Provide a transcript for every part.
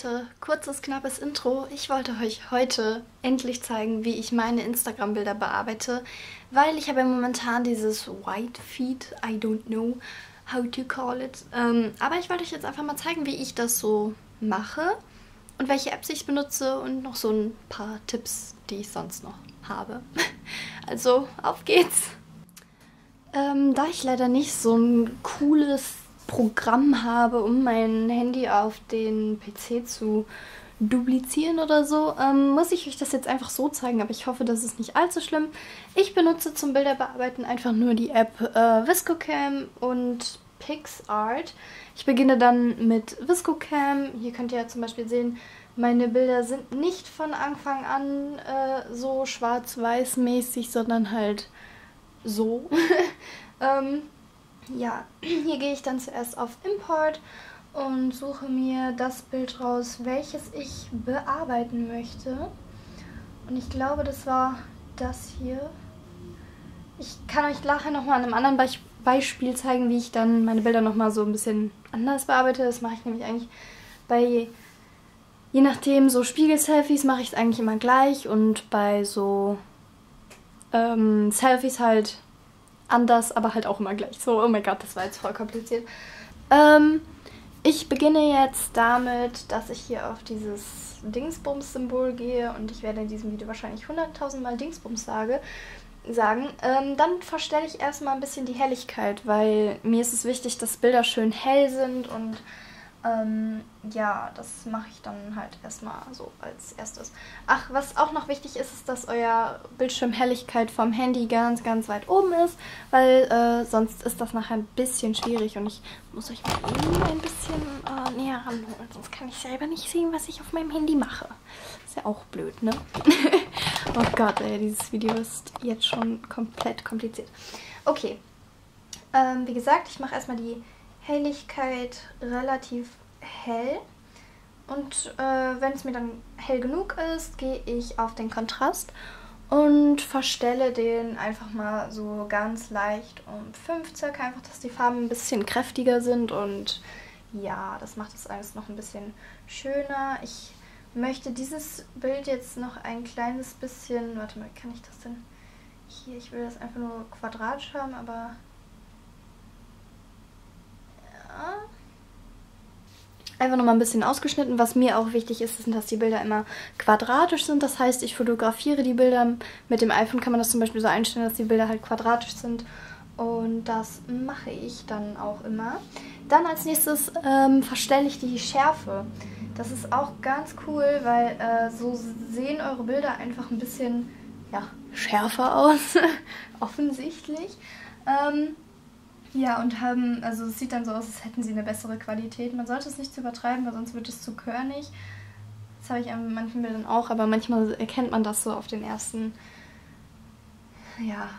Leute, kurzes, knappes Intro. Ich wollte euch heute endlich zeigen, wie ich meine Instagram-Bilder bearbeite, weil ich habe ja momentan dieses White Feed, I don't know how to call it. Ähm, aber ich wollte euch jetzt einfach mal zeigen, wie ich das so mache und welche Apps ich benutze und noch so ein paar Tipps, die ich sonst noch habe. Also, auf geht's! Ähm, da ich leider nicht so ein cooles Programm habe, um mein Handy auf den PC zu duplizieren oder so, ähm, muss ich euch das jetzt einfach so zeigen, aber ich hoffe, das ist nicht allzu schlimm. Ich benutze zum Bilderbearbeiten einfach nur die App äh, ViscoCam und PixArt. Ich beginne dann mit ViscoCam. Hier könnt ihr ja zum Beispiel sehen, meine Bilder sind nicht von Anfang an äh, so schwarz-weiß mäßig, sondern halt so. ähm, ja, hier gehe ich dann zuerst auf Import und suche mir das Bild raus, welches ich bearbeiten möchte. Und ich glaube, das war das hier. Ich kann euch nachher nochmal an einem anderen Be Beispiel zeigen, wie ich dann meine Bilder nochmal so ein bisschen anders bearbeite. Das mache ich nämlich eigentlich bei, je nachdem, so Spiegel-Selfies mache ich es eigentlich immer gleich und bei so ähm, Selfies halt anders, aber halt auch immer gleich. So, oh mein Gott, das war jetzt voll kompliziert. Ähm, ich beginne jetzt damit, dass ich hier auf dieses Dingsbums-Symbol gehe und ich werde in diesem Video wahrscheinlich 100.000 Mal Dingsbums sage, sagen. Ähm, dann verstelle ich erstmal ein bisschen die Helligkeit, weil mir ist es wichtig, dass Bilder schön hell sind und ähm, ja, das mache ich dann halt erstmal so als erstes. Ach, was auch noch wichtig ist, ist, dass euer Bildschirmhelligkeit vom Handy ganz, ganz weit oben ist, weil äh, sonst ist das nachher ein bisschen schwierig und ich muss euch mal eben ein bisschen äh, näher ranholen, sonst kann ich selber nicht sehen, was ich auf meinem Handy mache. Ist ja auch blöd, ne? oh Gott, ey, dieses Video ist jetzt schon komplett kompliziert. Okay, ähm, wie gesagt, ich mache erstmal die Helligkeit relativ hell. Und äh, wenn es mir dann hell genug ist, gehe ich auf den Kontrast und verstelle den einfach mal so ganz leicht um 5 circa, einfach, dass die Farben ein bisschen kräftiger sind und ja, das macht das alles noch ein bisschen schöner. Ich möchte dieses Bild jetzt noch ein kleines bisschen, warte mal, kann ich das denn hier, ich will das einfach nur quadratisch haben, aber Einfach nochmal ein bisschen ausgeschnitten. Was mir auch wichtig ist, ist, dass die Bilder immer quadratisch sind. Das heißt, ich fotografiere die Bilder. Mit dem iPhone kann man das zum Beispiel so einstellen, dass die Bilder halt quadratisch sind. Und das mache ich dann auch immer. Dann als nächstes ähm, verstelle ich die Schärfe. Das ist auch ganz cool, weil äh, so sehen eure Bilder einfach ein bisschen ja, schärfer aus. Offensichtlich. Ähm, ja, und haben, also es sieht dann so aus, als hätten sie eine bessere Qualität. Man sollte es nicht zu übertreiben, weil sonst wird es zu körnig. Das habe ich an manchen Bildern auch, aber manchmal erkennt man das so auf den ersten, ja,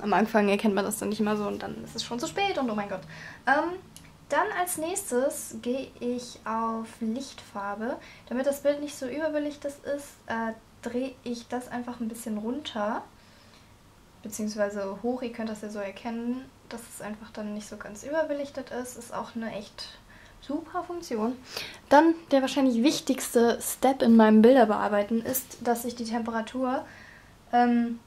am Anfang erkennt man das dann nicht immer so und dann ist es schon zu spät und oh mein Gott. Ähm, dann als nächstes gehe ich auf Lichtfarbe. Damit das Bild nicht so überbelichtet ist, äh, drehe ich das einfach ein bisschen runter. Beziehungsweise hoch, ihr könnt das ja so erkennen dass es einfach dann nicht so ganz überbelichtet ist. Ist auch eine echt super Funktion. Dann der wahrscheinlich wichtigste Step in meinem Bilderbearbeiten ist, dass ich die Temperatur ähm,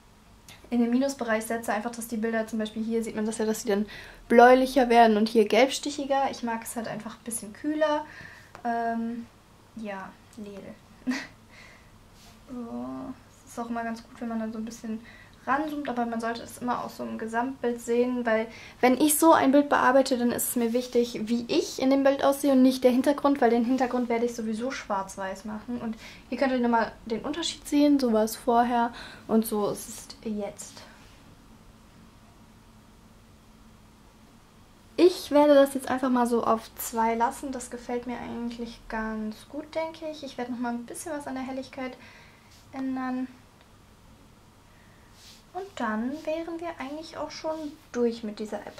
in den Minusbereich setze. Einfach, dass die Bilder zum Beispiel hier sieht man das ja, dass sie dann bläulicher werden und hier gelbstichiger. Ich mag es halt einfach ein bisschen kühler. Ähm, ja, Lel. so. Es ist auch immer ganz gut, wenn man dann so ein bisschen ranzoomt, aber man sollte es immer aus so einem Gesamtbild sehen, weil wenn ich so ein Bild bearbeite, dann ist es mir wichtig, wie ich in dem Bild aussehe und nicht der Hintergrund, weil den Hintergrund werde ich sowieso schwarz-weiß machen. Und hier könnt ihr nochmal den Unterschied sehen, so war es vorher und so ist es jetzt. Ich werde das jetzt einfach mal so auf zwei lassen. Das gefällt mir eigentlich ganz gut, denke ich. Ich werde nochmal ein bisschen was an der Helligkeit ändern. Und dann wären wir eigentlich auch schon durch mit dieser App.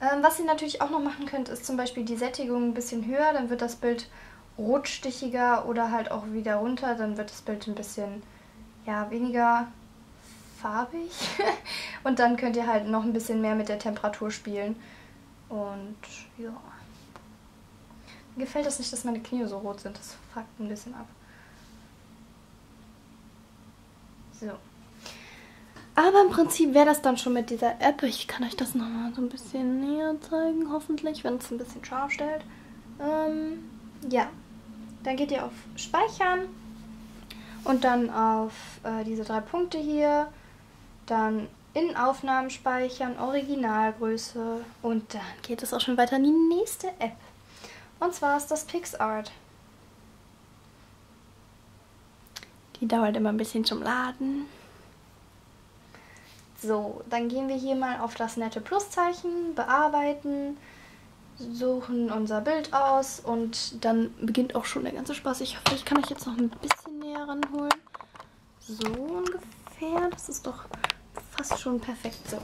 Ähm, was ihr natürlich auch noch machen könnt, ist zum Beispiel die Sättigung ein bisschen höher, dann wird das Bild rotstichiger oder halt auch wieder runter, dann wird das Bild ein bisschen ja, weniger farbig. und dann könnt ihr halt noch ein bisschen mehr mit der Temperatur spielen. Und ja. gefällt es nicht, dass meine Knie so rot sind. Das fuckt ein bisschen ab. So. Aber im Prinzip wäre das dann schon mit dieser App. Ich kann euch das nochmal so ein bisschen näher zeigen, hoffentlich, wenn es ein bisschen scharf stellt. Ähm, ja. Dann geht ihr auf Speichern und dann auf äh, diese drei Punkte hier. Dann in Aufnahmen speichern, Originalgröße und dann geht es auch schon weiter in die nächste App. Und zwar ist das PixArt. Die dauert immer ein bisschen zum Laden. So, dann gehen wir hier mal auf das nette Pluszeichen, bearbeiten, suchen unser Bild aus und dann beginnt auch schon der ganze Spaß. Ich hoffe, ich kann euch jetzt noch ein bisschen näher ranholen. So ungefähr. Das ist doch fast schon perfekt so.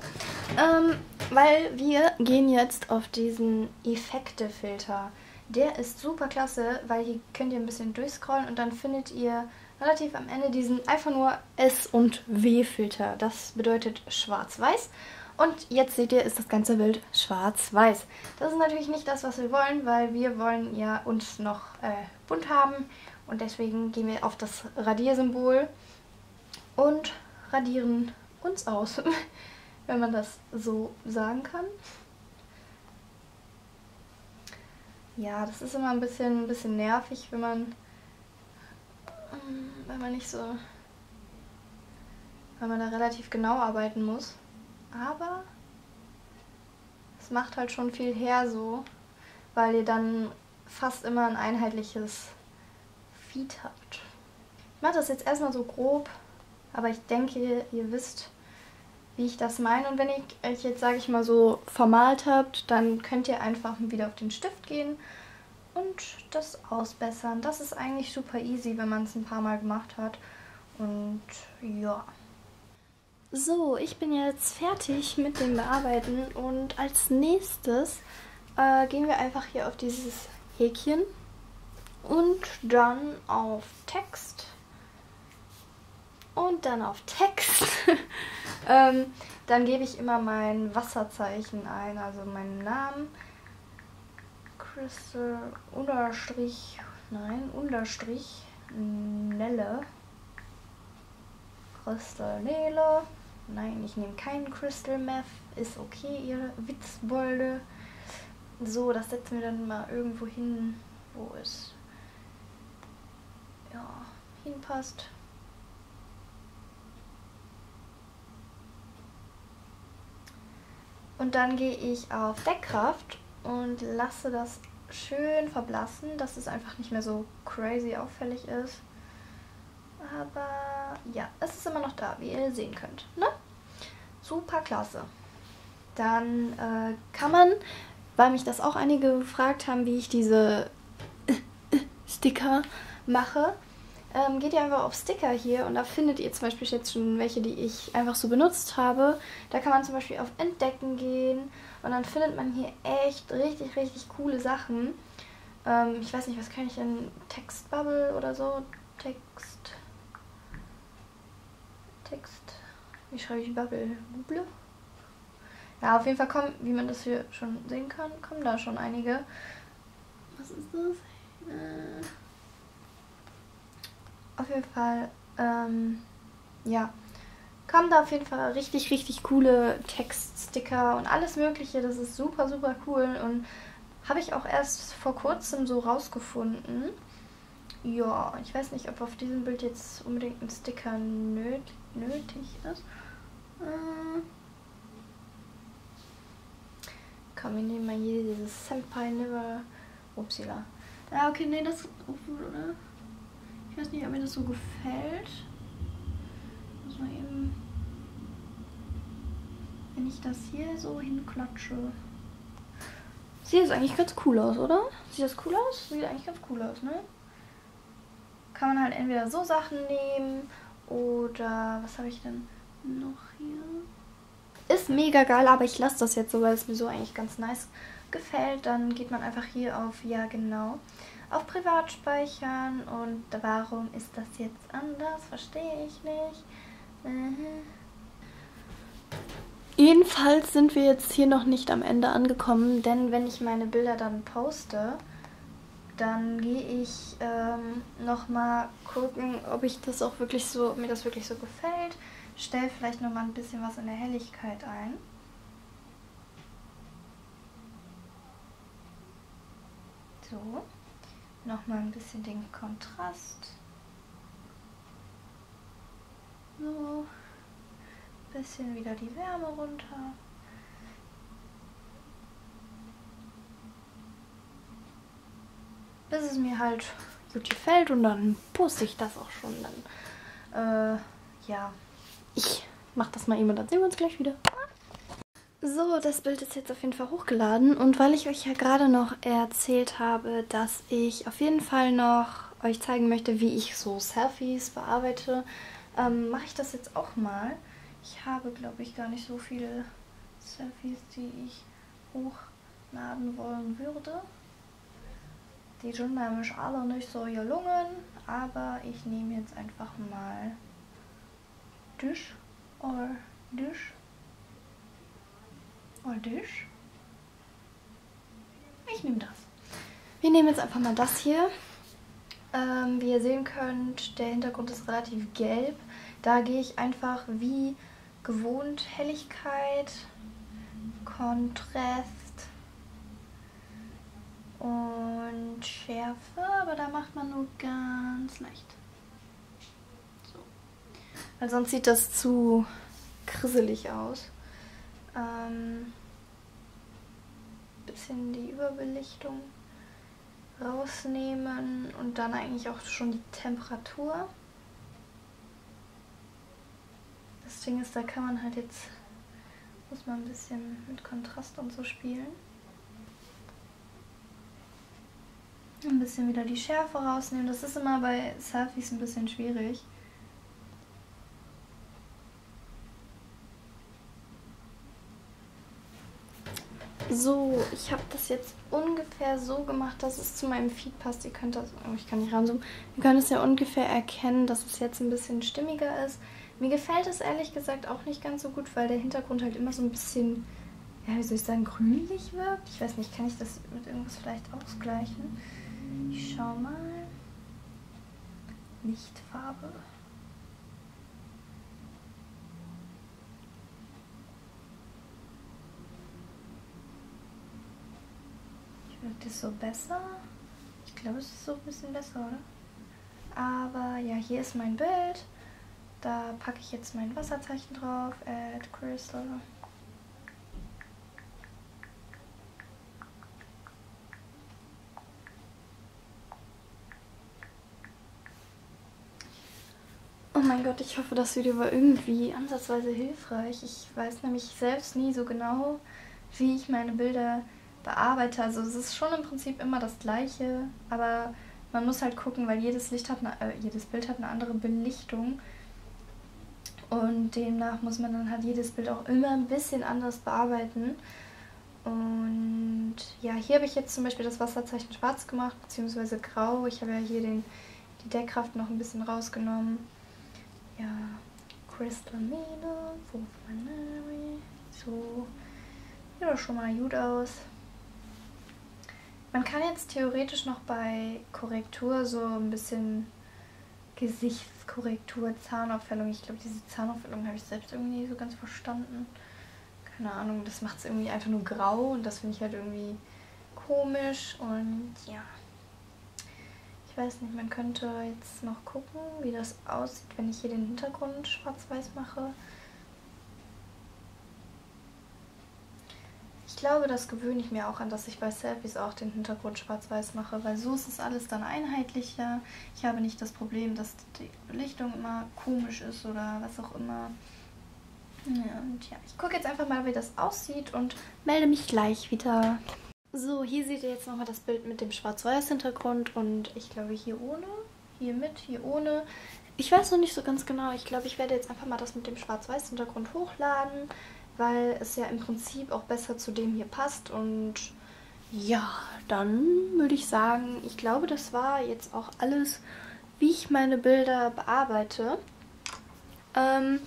Ähm, weil wir gehen jetzt auf diesen Effekte-Filter. Der ist super klasse, weil hier könnt ihr ein bisschen durchscrollen und dann findet ihr relativ am Ende diesen einfach nur S- und W-Filter. Das bedeutet schwarz-weiß. Und jetzt seht ihr, ist das ganze Bild schwarz-weiß. Das ist natürlich nicht das, was wir wollen, weil wir wollen ja uns noch äh, bunt haben. Und deswegen gehen wir auf das Radiersymbol und radieren uns aus, wenn man das so sagen kann. Ja, das ist immer ein bisschen, ein bisschen nervig, wenn man wenn man nicht so, weil man da relativ genau arbeiten muss. Aber es macht halt schon viel her so, weil ihr dann fast immer ein einheitliches Feed habt. Ich mache das jetzt erstmal so grob, aber ich denke, ihr wisst, wie ich das meine. Und wenn ich euch jetzt, sage ich mal, so vermalt habt, dann könnt ihr einfach wieder auf den Stift gehen und das ausbessern. Das ist eigentlich super easy, wenn man es ein paar Mal gemacht hat. Und ja. So, ich bin jetzt fertig mit dem Bearbeiten und als nächstes äh, gehen wir einfach hier auf dieses Häkchen und dann auf Text und dann auf Text. ähm, dann gebe ich immer mein Wasserzeichen ein, also meinen Namen Crystal Unterstrich, nein, Unterstrich Nelle. Crystal Nele. Nein, ich nehme keinen Crystal Meth. Ist okay, ihr Witzbolde. So, das setzen wir dann mal irgendwo hin, wo es ja, hinpasst. Und dann gehe ich auf Deckkraft und lasse das schön verblassen, dass es einfach nicht mehr so crazy auffällig ist. Aber ja, es ist immer noch da, wie ihr sehen könnt. Ne? Super klasse. Dann äh, kann man, weil mich das auch einige gefragt haben, wie ich diese Sticker mache, ähm, geht ihr einfach auf Sticker hier und da findet ihr zum Beispiel jetzt schon welche, die ich einfach so benutzt habe. Da kann man zum Beispiel auf Entdecken gehen und dann findet man hier echt richtig, richtig coole Sachen. Ähm, ich weiß nicht, was kann ich denn? Textbubble oder so? Text. Text. Wie schreibe ich Bubble? Bubble? Ja, auf jeden Fall kommen, wie man das hier schon sehen kann, kommen da schon einige. Was ist das? Äh auf jeden Fall, ähm, ja, kommen da auf jeden Fall richtig, richtig coole Textsticker und alles Mögliche. Das ist super, super cool und habe ich auch erst vor kurzem so rausgefunden. Ja, ich weiß nicht, ob auf diesem Bild jetzt unbedingt ein Sticker nöt nötig ist. Äh Komm, wir nehmen mal hier dieses Senpai Never. Upsila. Ja, okay, nee, das. Oder? Ich weiß nicht, ob mir das so gefällt. Muss mal eben. Wenn ich das hier so hinklatsche. Sieht das eigentlich ganz cool aus, oder? Sieht das cool aus? Sieht eigentlich ganz cool aus, ne? Kann man halt entweder so Sachen nehmen oder was habe ich denn noch hier? Ist mega geil, aber ich lasse das jetzt so, weil es mir so eigentlich ganz nice gefällt. Dann geht man einfach hier auf Ja genau auf Privat speichern und warum ist das jetzt anders? Verstehe ich nicht. Mhm. Jedenfalls sind wir jetzt hier noch nicht am Ende angekommen, denn wenn ich meine Bilder dann poste, dann gehe ich ähm, nochmal gucken, ob ich das auch wirklich so, mir das wirklich so gefällt. Stell vielleicht nochmal ein bisschen was in der Helligkeit ein. So, nochmal ein bisschen den Kontrast. So, bisschen wieder die Wärme runter. bis es mir halt gut gefällt und dann poste ich das auch schon dann. Äh, ja, ich mach das mal eben und dann sehen wir uns gleich wieder. So, das Bild ist jetzt auf jeden Fall hochgeladen und weil ich euch ja gerade noch erzählt habe, dass ich auf jeden Fall noch euch zeigen möchte, wie ich so Selfies bearbeite, ähm, mache ich das jetzt auch mal. Ich habe, glaube ich, gar nicht so viele Selfies, die ich hochladen wollen würde. Die sind nämlich alle nicht so gelungen, aber ich nehme jetzt einfach mal Tisch oder Tisch Tisch. Ich nehme das. Wir nehmen jetzt einfach mal das hier. Ähm, wie ihr sehen könnt, der Hintergrund ist relativ gelb. Da gehe ich einfach wie gewohnt Helligkeit, Kontrast und Schärfe, aber da macht man nur ganz leicht. So. Weil sonst sieht das zu krisselig aus. Ähm, bisschen die Überbelichtung rausnehmen und dann eigentlich auch schon die Temperatur. Das Ding ist, da kann man halt jetzt, muss man ein bisschen mit Kontrast und so spielen. Ein bisschen wieder die Schärfe rausnehmen. Das ist immer bei Selfies ein bisschen schwierig. So, ich habe das jetzt ungefähr so gemacht, dass es zu meinem Feed passt. Ihr könnt das, oh, ich kann nicht ranzoomen. Ihr könnt es ja ungefähr erkennen, dass es jetzt ein bisschen stimmiger ist. Mir gefällt es ehrlich gesagt auch nicht ganz so gut, weil der Hintergrund halt immer so ein bisschen, ja, wie soll ich sagen, grünlich wirkt. Ich weiß nicht, kann ich das mit irgendwas vielleicht ausgleichen? Ich schau mal. Lichtfarbe. Wirkt es so besser? Ich glaube, es ist so ein bisschen besser, oder? Aber ja, hier ist mein Bild. Da packe ich jetzt mein Wasserzeichen drauf. Add Crystal. Oh mein Gott, ich hoffe, das Video war irgendwie ansatzweise hilfreich. Ich weiß nämlich selbst nie so genau, wie ich meine Bilder bearbeite. Also es ist schon im Prinzip immer das gleiche, aber man muss halt gucken, weil jedes, Licht hat eine, äh, jedes Bild hat eine andere Belichtung. Und demnach muss man dann halt jedes Bild auch immer ein bisschen anders bearbeiten. Und ja, hier habe ich jetzt zum Beispiel das Wasserzeichen schwarz gemacht, beziehungsweise grau. Ich habe ja hier den, die Deckkraft noch ein bisschen rausgenommen ja, Crystal Mine, so, sieht doch schon mal gut aus. Man kann jetzt theoretisch noch bei Korrektur so ein bisschen Gesichtskorrektur, Zahnaufhellung. Ich glaube, diese Zahnaufhellung habe ich selbst irgendwie nie so ganz verstanden. Keine Ahnung, das macht es irgendwie einfach nur grau und das finde ich halt irgendwie komisch und ja. Ich weiß nicht, man könnte jetzt noch gucken, wie das aussieht, wenn ich hier den Hintergrund schwarz-weiß mache. Ich glaube, das gewöhne ich mir auch an, dass ich bei Selfies auch den Hintergrund schwarz-weiß mache, weil so ist es alles dann einheitlicher. Ich habe nicht das Problem, dass die Belichtung immer komisch ist oder was auch immer. Ja, und ja, ich gucke jetzt einfach mal, wie das aussieht und melde mich gleich wieder. So, hier seht ihr jetzt nochmal das Bild mit dem Schwarz-Weiß-Hintergrund und ich glaube hier ohne, hier mit, hier ohne. Ich weiß noch nicht so ganz genau. Ich glaube, ich werde jetzt einfach mal das mit dem Schwarz-Weiß-Hintergrund hochladen, weil es ja im Prinzip auch besser zu dem hier passt. Und ja, dann würde ich sagen, ich glaube, das war jetzt auch alles, wie ich meine Bilder bearbeite. Ähm,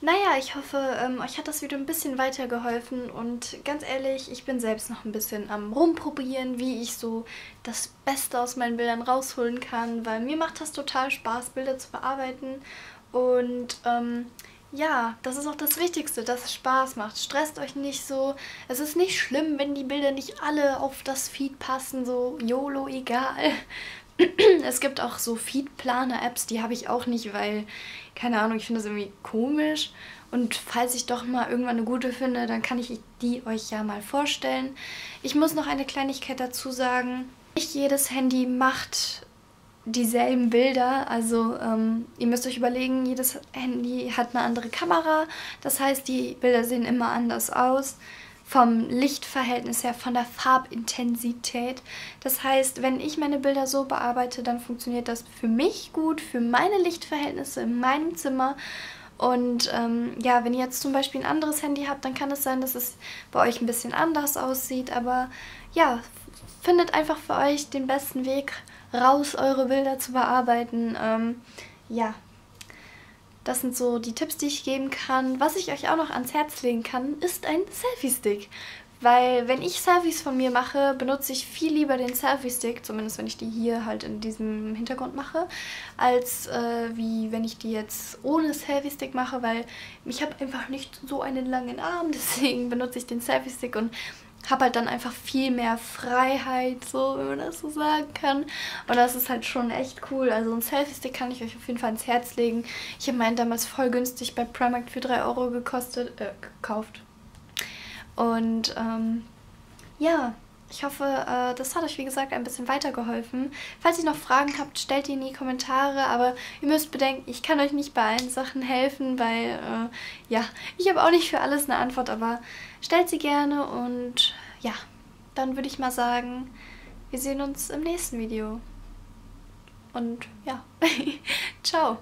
Naja, ich hoffe, ähm, euch hat das Video ein bisschen weitergeholfen und ganz ehrlich, ich bin selbst noch ein bisschen am rumprobieren, wie ich so das Beste aus meinen Bildern rausholen kann, weil mir macht das total Spaß, Bilder zu bearbeiten und ähm, ja, das ist auch das Wichtigste, dass es Spaß macht. Stresst euch nicht so. Es ist nicht schlimm, wenn die Bilder nicht alle auf das Feed passen, so YOLO, egal. es gibt auch so Feed-Planer-Apps, die habe ich auch nicht, weil, keine Ahnung, ich finde das irgendwie komisch. Und falls ich doch mal irgendwann eine gute finde, dann kann ich die euch ja mal vorstellen. Ich muss noch eine Kleinigkeit dazu sagen. Nicht jedes Handy macht dieselben Bilder. Also ähm, ihr müsst euch überlegen, jedes Handy hat eine andere Kamera. Das heißt, die Bilder sehen immer anders aus vom Lichtverhältnis her, von der Farbintensität. Das heißt, wenn ich meine Bilder so bearbeite, dann funktioniert das für mich gut, für meine Lichtverhältnisse in meinem Zimmer. Und ähm, ja, wenn ihr jetzt zum Beispiel ein anderes Handy habt, dann kann es sein, dass es bei euch ein bisschen anders aussieht. Aber ja, findet einfach für euch den besten Weg raus, eure Bilder zu bearbeiten. Ähm, ja, das sind so die Tipps, die ich geben kann. Was ich euch auch noch ans Herz legen kann, ist ein Selfie-Stick. Weil wenn ich Selfies von mir mache, benutze ich viel lieber den Selfie-Stick, zumindest wenn ich die hier halt in diesem Hintergrund mache, als äh, wie wenn ich die jetzt ohne Selfie-Stick mache, weil ich habe einfach nicht so einen langen Arm, deswegen benutze ich den Selfie-Stick und habe halt dann einfach viel mehr Freiheit, so, wenn man das so sagen kann. Und das ist halt schon echt cool. Also ein Selfie-Stick kann ich euch auf jeden Fall ans Herz legen. Ich habe meinen damals voll günstig bei Primark für 3 Euro gekostet, äh, gekauft. Und ähm, ja, ich hoffe, äh, das hat euch wie gesagt ein bisschen weitergeholfen. Falls ihr noch Fragen habt, stellt die in die Kommentare. Aber ihr müsst bedenken, ich kann euch nicht bei allen Sachen helfen, weil äh, ja, ich habe auch nicht für alles eine Antwort. Aber stellt sie gerne und ja, dann würde ich mal sagen, wir sehen uns im nächsten Video. Und ja, ciao.